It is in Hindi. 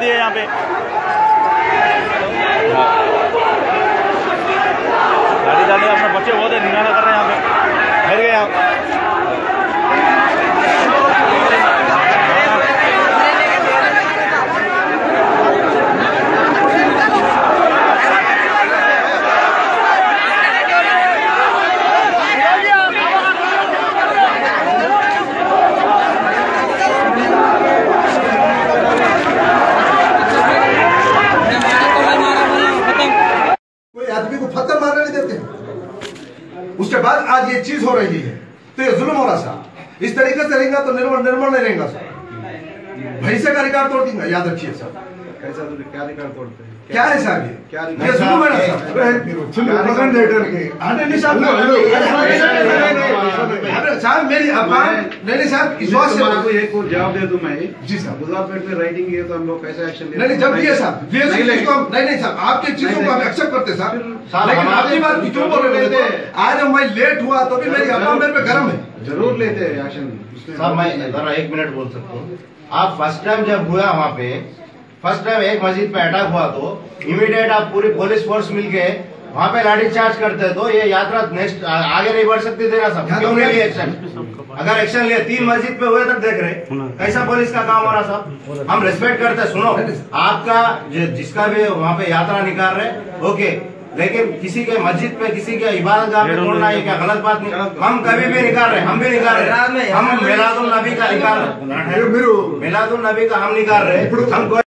दिया यहाँ पे। हाँ। गाड़ी जाने अपने बच्चे बहुत निगाना कर रहे हैं यहाँ पे। फिर गए आप। बाद आज ये चीज़ हो रही है तो ये जुल्म हो रहा साहब इस तरीके से रहेगा तो निर्मल निर्मल नहीं रहेगा साहब भैंसे का रिकॉर्ड तोड़ देंगे याद रखिए साहब कैसा क्या रिकॉर्ड तोड़ते हैं क्या है साहब ये क्या रिकॉर्ड है साहब प्रेजेंट लेटर के अरे नहीं साहब अरे साहब नहीं नहीं साहब विश्वास से आपको एक को जवाब दे दूँ मैं जी साहब। बुधवार में राइटिंग है तो हम लोग कैसा एक्शन नहीं नहीं जब दिए साहब। नहीं चीज़ को हम लेकिन नहीं नहीं साहब आपकी चीज़ों को हम एक्सेप्ट करते साहब। साहब, लेकिन आपकी बात क्यों बोल रहे हो आज मैं लेट हुआ तो भी मेरी पे गर्म है। ज़रूर लेते हैं एक्शन साहब मैं जरा एक मिनट बोल सकता हूँ। आप फ़र्स्ट टाइम जब हुआ वहाँ पे फ़र्स्ट टाइम एक मस्जिद पे अटैक हुआ तो इमीडिएट आप पूरी पुलिस फोर्स मिलके वहाँ पे लाठी चार्ज करते तो ये यात्रा नेक्स्ट आगे नहीं बढ़ सकती थी ना सब क्यों नहीं लिए एक्शन अगर एक्शन लिए तीन मस्जिद पे हुए तक देख रहे कैसा पुलिस का काम हो रहा साहब हम रिस्पेक्ट करते हैं सुनो। आपका जिसका भी वहाँ पे यात्रा निकाल रहे ओके। लेकिन किसी के मस्जिद पे किसी के इबादत पे तोड़ना ये क्या गलत बात नहीं। हम कभी भी निकाल रहे हम भी निकाल रहे हम मिलादुल नबी का निकाल रहे मिलादुल नबी का हम निकाल रहे हम